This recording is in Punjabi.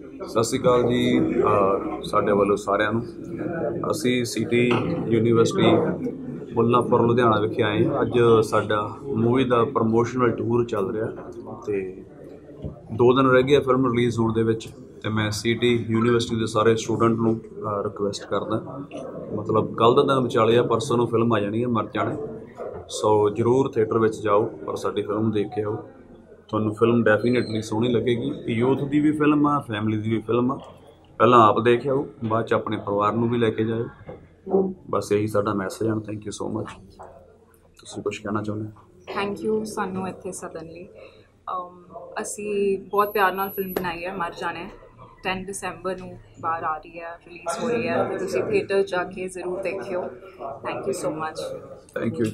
ਸਤਿ ਸ਼੍ਰੀ ਅਕਾਲ ਜੀ ਸਾਡੇ ਵੱਲੋਂ ਸਾਰਿਆਂ ਨੂੰ। ਅਸੀਂ ਸਿਟੀ ਯੂਨੀਵਰਸਿਟੀ ਮੁੱਲਾਂਪੁਰ, ਲੁਧਿਆਣਾ ਵਿਖੇ ਆਏ ਹਾਂ। ਅੱਜ ਸਾਡਾ ਮੂਵੀ ਦਾ ਪ੍ਰੋਮੋਸ਼ਨਲ ਟੂਰ ਚੱਲ ਰਿਹਾ ਤੇ ਦੋ ਦਿਨ ਰਹਿ ਗਏ ਫਿਲਮ ਰਿਲੀਜ਼ ਹੋਣ ਦੇ ਵਿੱਚ ਤੇ ਮੈਂ ਸਿਟੀ ਯੂਨੀਵਰਸਿਟੀ ਦੇ ਸਾਰੇ ਸਟੂਡੈਂਟ ਨੂੰ ਰਿਕੁਐਸਟ ਕਰਦਾ। ਮਤਲਬ ਕੱਲ ਦਾ ਦਿਨ ਵਿਚਾਲੇ ਆ, ਪਰਸੋਂ ਨੂੰ ਫਿਲਮ ਆ ਜਾਣੀ ਹੈ ਮਰ ਜਾਣਾ। ਸੋ ਜਰੂਰ ਥੀਏਟਰ ਵਿੱਚ ਜਾਓ, ਪਰ ਸਾਡੀ ਫਿਲਮ ਦੇਖ ਕੇ ਆਓ ਤੁਹਾਨੂੰ ਫਿਲਮ ਡੈਫੀਨਿਟਲੀ ਸੋਹਣੀ ਲੱਗੇਗੀ। ਯੂਥ ਦੀ ਵੀ ਫਿਲਮ ਆ ਫੈਮਿਲੀ ਦੀ ਵੀ ਫਿਲਮ ਆ। ਪਹਿਲਾਂ ਆਪ ਦੇਖ ਆਓ ਬਾਅਦ ਚ ਆਪਣੇ ਪਰਿਵਾਰ ਨੂੰ ਵੀ ਲੈ ਕੇ ਜਾਓ ਬਸ ਇਹੀ ਸਾਡਾ ਮੈਸੇਜ ਹੈ ਥੈਂਕ ਯੂ ਸੋ ਮਚ ਤੁਸੀਂ ਕੁਝ ਕਹਿਣਾ ਚਾਹੁੰਦੇ ਥੈਂਕ ਯੂ ਸਾਨੂੰ ਇੱਥੇ ਲਈ। ਅਮ, ਅਸੀਂ ਬਹੁਤ ਪਿਆਰ ਨਾਲ ਫਿਲਮ ਬਣਾਈ ਹੈ ਮਰ ਜਾਣਾ ਹੈ। 10 ਦਸੰਬਰ ਨੂੰ ਬਾਹਰ ਆ ਰਹੀ ਹੈ ਰਿਲੀਜ਼ ਹੋ ਰਹੀ ਹੈ। ਤੇ ਤੁਸੀਂ ਥੀਏਟਰ ਜਾ ਕੇ ਜ਼ਰੂਰ ਦੇਖਿਓ। Thank you so much thank you